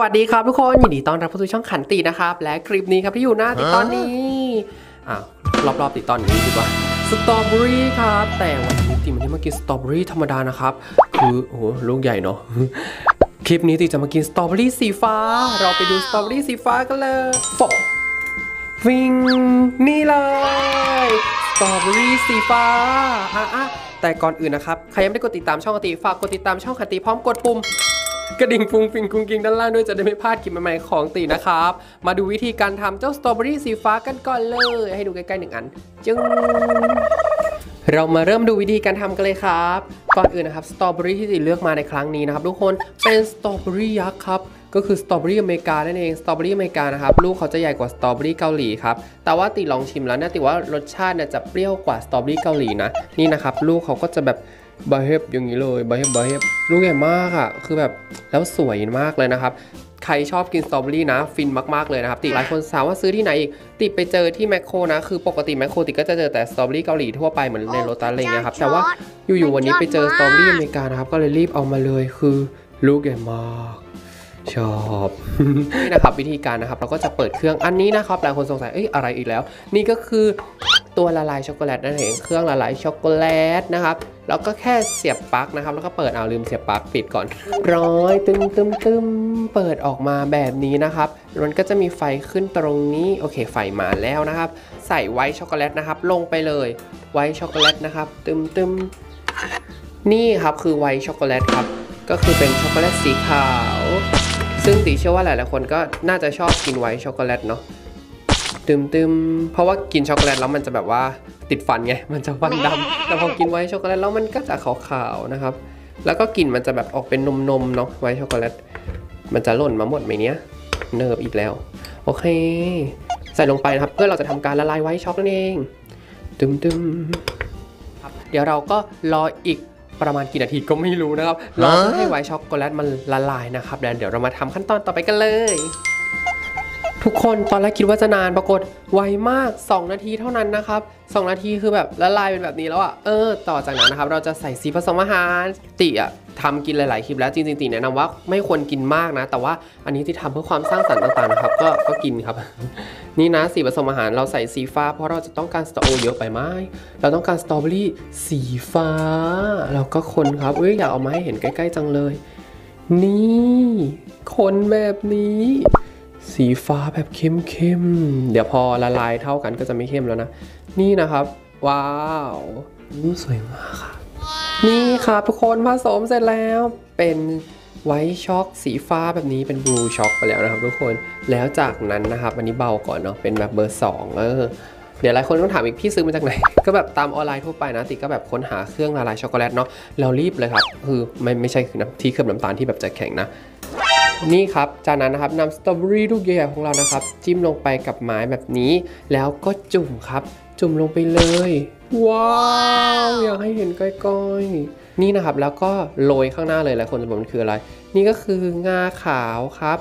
วัสดีครับทุกคนยินดีต้อนรับเข้าสู่ช่องขันตินะครับ และคลิปนี้ครับที่อยู่หน้าติดตอนนี้อ้าวรอบๆติดตอนนี้ดีกว่าสตรอเบอรี่ครับ แต่วันนี้ติมันไม่ได้มากินสตรอเบอรี่ธรรมดานะครับ คือโอ้โหลูกใหญ่เนาะคลิปนี้ติจะมากินสตรอเบอรี่สีฟ้า เราไปดูสตรอเบอรี่สีฟ้ากันเลยฟกวิงนี่เลยสตรอเบอรี่สีฟ้าอะอะแต่ก่อนอื่นนะครับใครยังไม่ได้กดติดตามช่องขันติฝากกดติดตามช่องขันติพร้อมกดปุ่ม กระดิ่งฟุ้งฟิงกุ้งกิ้งด้านล่างด้วยจะได้ไม่พลาดคลิปใหม่ๆของตีนะครับ มาดูวิธีการทำเจ้าสตรอเบอรี่สีฟ้ากันก่อนเลย ให้ดูใกล้ๆหนึ่งอันจึงเรามาเริ่มดูวิธีการทำกันเลยครับ ก่อนอื่นนะครับสตรอเบอรี่ที่ติเลือกมาในครั้งนี้นะครับทุกคนเป็นสตรอเบอรี่ยักษ์ครับก็คือสตรอเบอรี่อเมริกานั่นเองสตรอเบอรี่อเมริกานะครับลูกเขาจะใหญ่กว่าสตรอเบอรี่เกาหลีครับแต่ว่าติลองชิมแล้วเนี่ยติว่ารสชาติเนี่ยจะเปรี้ยวกว่าสตรอเบอรี่เกาหลีนะนี่นะครับลูกเขาก็จะแบบ บาเฮบอย่างนี้เลยบาเฮบบาเฮบลูกใหญ่มากอะ คือแบบแล้วสวยมากเลยนะครับ ใครชอบกินสตรอเบอรี่นะ ฟินมากๆเลยนะครับ ติหลายคนถามว่าซื้อที่ไหนอีก ติไปเจอที่แมคโครนะ คือปกติแมคโครติก็จะเจอแต่สตรอเบอรี่เกาหลีทั่วไปเหมือนในโลตัสอะไรอย่างเงี้ยครับ แต่ว่าอยู่ๆวันนี้ไปเจอสตรอเบอรี่อเมริกานะครับ ก็เลยรีบเอามาเลยคือลูกใหญ่มากชอบนี่นะครับวิธีการนะครับเราก็จะเปิดเครื่องอันนี้นะครับหลายคนสงสัยเอ้ยอะไรอีกแล้ว นี่ก็คือ ตัวละลายช็อกโกแลตนั่นเองเครื่องละลายช็อกโกแลตนะครับแล้วก็แค่เสียบปลั๊กนะครับ แล้วก็เปิดเอาลืมเสียบปลั๊กปิดก่อน ร้อยตึมตึมตึมเปิดออกมาแบบนี้นะครับมันก็จะมีไฟขึ้นตรงนี้โอเคไฟมาแล้วนะครับ ใส่ white chocolate นะครับ ลงไปเลย white chocolate นะครับ ตึมตึมนี่ครับคือ white chocolate ครับ ก็คือเป็นช็อกโกแลตสีขาว ซึ่งติเชื่อว่าหลายๆคนก็น่าจะชอบกิน white chocolate เนาะ ตึมตึมเพราะว่ากินช็อกโกแลตแล้วมันจะแบบว่าติดฟันไง มันจะฟันดำแต่พอกิน white chocolate แล้วมันก็จะขาวๆนะครับ แล้วก็กลิ่นมันจะแบบออกเป็นนมๆเนาะ white chocolate มันจะหล่นมาหมดไหมเนี้ย เนิบอีกแล้ว โอเค ใส่ลงไปนะครับ เพื่อเราจะทำการละลาย white choc นั่นเอง ตึมตึมครับเดี๋ยวเราก็รออีกประมาณกี่นาทีก็ไม่รู้นะครับ รอเพื่อให้ไวท์ช็อกโกแลตมันละลายนะครับ แล้วเดี๋ยวเรามาทำขั้นตอนต่อไปกันเลย ทุกคนตอนแรกคิดว่าจะนานปรากฏไวมาก 2 นาทีเท่านั้นนะครับ 2 นาทีคือแบบละลายเป็นแบบนี้แล้วอะ่ะเออ ต่อจากนั้นนะครับ เราจะใส่สีผสมอาหารติอะทำกินหลาย ๆ คลิปแล้วจริง ๆ ติแนะนำว่าไม่ควรกินมากนะ แต่ว่าอันนี้ที่ทำเพื่อความสร้างสรรค์ต่าง ๆ นะครับ ก็ก็กินครับ นี่นะสีผสมอาหารเราใส่สีฟ้า เพราะเราจะต้องการสตรอโอเยอะไปไหมเราต้องการสตรอเบอรี่สีฟ้าเราก็คนครับเอ้ยอยากเอามาให้เห็นใกล้ ๆ จังเลย นี่คนแบบนี้ สีฟ้าแบบเข้มๆ เดี๋ยวพอละลายเท่ากันก็จะไม่เข้มแล้วนะ นี่นะครับ ว้าวนี่สวยมากค่ะ นี่ครับทุกคนผสมเสร็จแล้วเป็น white choc สีฟ้าแบบนี้เป็น blue choc ไปแล้วนะครับทุกคนแล้วจากนั้นนะครับ อันนี้เบาก่อนเนาะเป็นแบบเบอร์2เออเดี๋ยวหลายคนต้องถามอีกพี่ซื้อมาจากไหน ก็แบบตามออนไลน์ทั่วไปนะ ติก็แบบค้นหาเครื่องละลายช็อกโกแลตเนาะเรารีบเลยครับ คือไม่ไม่ใช่คือน้ำที่เคลือบน้ำตาลที่แบบจะแข็งนะ นี่ครับ จากนั้นนะครับนำสตรอเบอรี่ลูกใหญ่ของเรานะครับ จิ้มลงไปกับไม้แบบนี้ แล้วก็จุ่มครับ จุ่มลงไปเลย ว้าวอยากให้เห็นใกล้ๆนี่นะครับแล้วก็โรยข้างหน้าเลยหลายคนจะบอกมันคืออะไร นี่ก็คืองาขาวครับ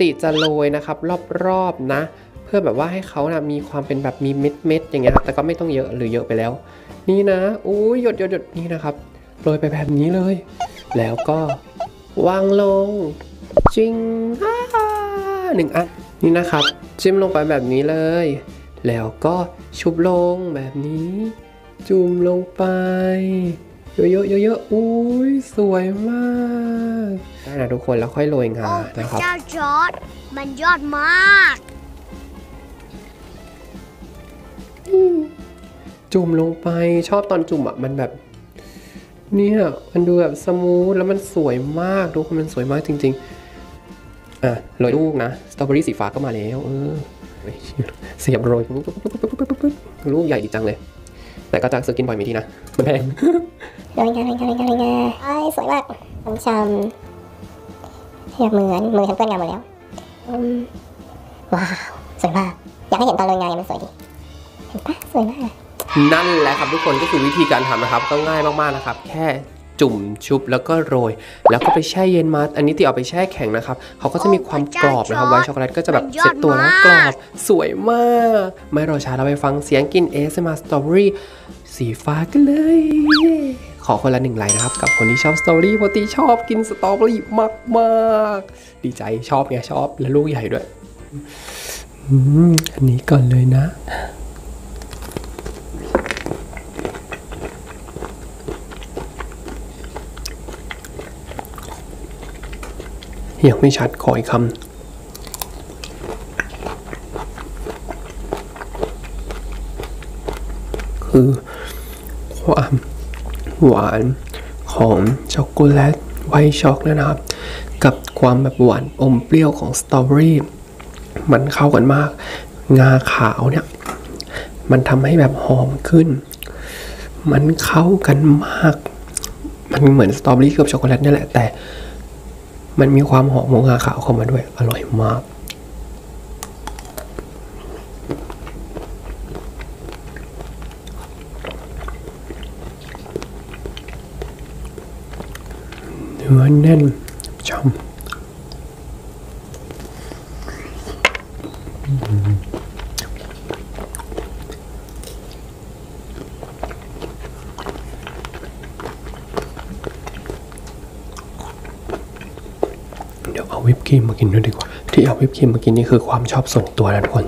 ติจะโรยนะครับ รอบๆนะ เพื่อแบบว่าให้เขานะมีความเป็นแบบมีเม็ดเม็ดๆอย่างเงี้ยครับแต่ก็ไม่ต้องเยอะหรือเยอะไปแล้ว นี่นะอุ้ยหยดหยดหยดนี่นะครับโรยไปแบบนี้เลย แล้วก็วางลง จริงอ่าหนึ่งอันนี่นะครับ จิ้มลงไปแบบนี้เลย แล้วก็ชุบลงแบบนี้ จุ่มลงไป เยอะๆเยอะๆอุ้ยสวยมากได้นะทุกคนแล้วค่อยโรยงาโอ้พระนะครับเจ้าจอร์จมันยอดมากจุ่มลงไปชอบตอนจุ่มอะมันแบบ เนี่ย มันดูแบบ smooth แล้วมันสวยมากทุกคนมันสวยมากจริง ๆ อะโรยลูกนะสตรอเบอรี่สีฟ้าก็มาแล้วเออเสียบโรยปุ๊บปุ๊บปุ๊บปุ๊บปุ๊บปุ๊บลูกใหญ่ดีจังเลย แต่ก็จะซื้อกินบ่อยไม่ดีนะ มันแพงโรยงาโรยงาโรยงาโรยงาไอ้ยสวยมากช้ำช้ำเทียบเหมือนมือฉันเปื้อนงาหมดแล้วอืมว้าวสวยมากอยากให้เห็นตอนโรยงาเนี่ยมันสวยดีเห็นปะสวยมากนั่นแหละครับทุกคนก็คือวิธีการทำนะครับก็ง่ายมากๆนะครับ แค่ จุ่มชุบแล้วก็โรย แล้วก็ไปแช่เย็นมา อันนี้ติเอาไปแช่แข็งนะครับเขาก็จะมีความกรอบนะครับ white chocolate ก็จะแบบเซ็ตตัวแล้วกรอบสวยมาก ไม่รอช้าเราไปฟังเสียงกินเอสมาสตรอเบอรี่สีฟ้ากันเลย ขอคนละหนึ่งไลน์นะครับ กับคนที่ชอบสตรอเบอรี่เพราะตีชอบกินสตรอเบอรี่มากๆดีใจชอบไงชอบและลูกใหญ่ด้วยอืมอันนี้ก่อนเลยนะ ยังไม่ชัดขออีกคำคือ ความหวานของช็อกโกแลตไวช็อกนะครับ กับความแบบหวานอมเปรี้ยวของสตรอเบอรี่มันเข้ากันมาก งาขาวเนี่ย มันทำให้แบบหอมขึ้น มันเข้ากันมาก มันเหมือนสตรอเบอรี่กับช็อกโกแลตนี่แหละแต่ มันมีความหอมของงาขาวเข้ามาด้วย อร่อยมากเนื้อแน่นช่ำเดี๋ยวเอาวิป ครีมมากินด้วยดีกว่า ที่เอาวิปครีมมากินนี่คือความชอบส่วนตัวนะทุกคน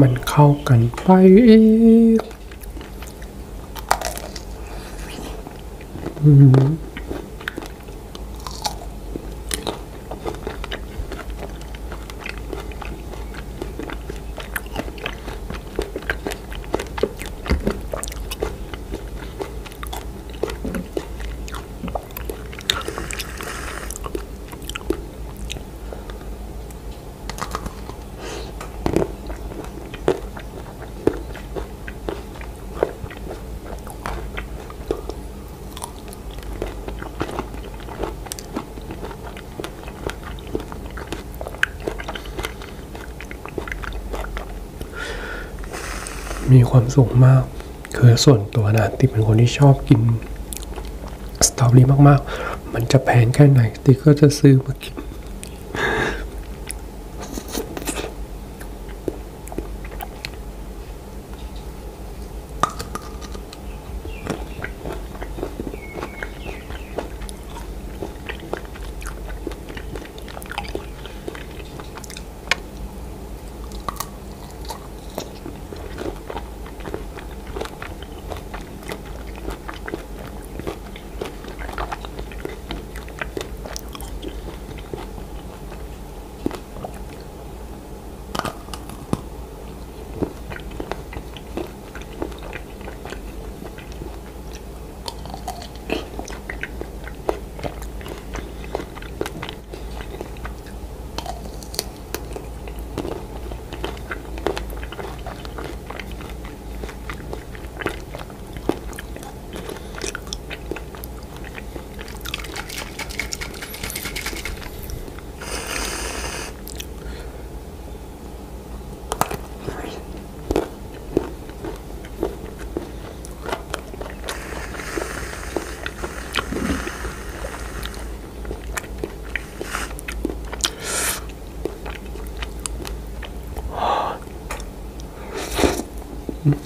มันเข้ากันไปอีก อืม มีความสุขมาก คือส่วนตัวนะติเป็นคนที่ชอบกินสตรอเบอรี่มากๆ มันจะแพงแค่ไหนติก็จะซื้อมากิน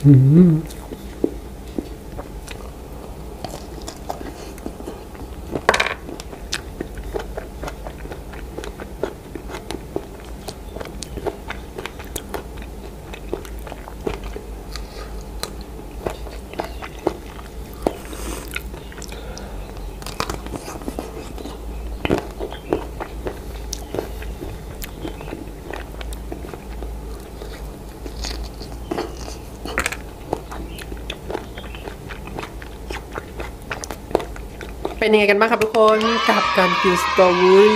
อ เป็นยังไงกันบ้างครับทุกคนกับการกินสตรอเบอรี่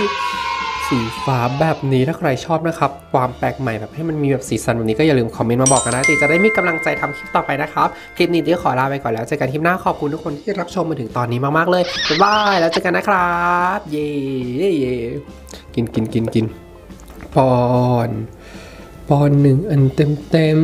สีฟ้าแบบนี้ถ้าใครชอบนะครับ ความแปลกใหม่แบบให้มันมีแบบสีสันแบบนี้ก็อย่าลืมคอมเมนต์มาบอกกันนะติจะได้มีกำลังใจทำคลิปต่อไปนะครับคลิปนี้ติขอลาไปก่อนแล้วเจอกันคลิปหน้าขอบคุณทุกคนที่รับชมมาถึงตอนนี้มากๆเลยบ๊ายบายแล้วเจอกันนะครับเย่เย่กินกินกินกินปอนปอนหนึ่งอันเต็มเต็ม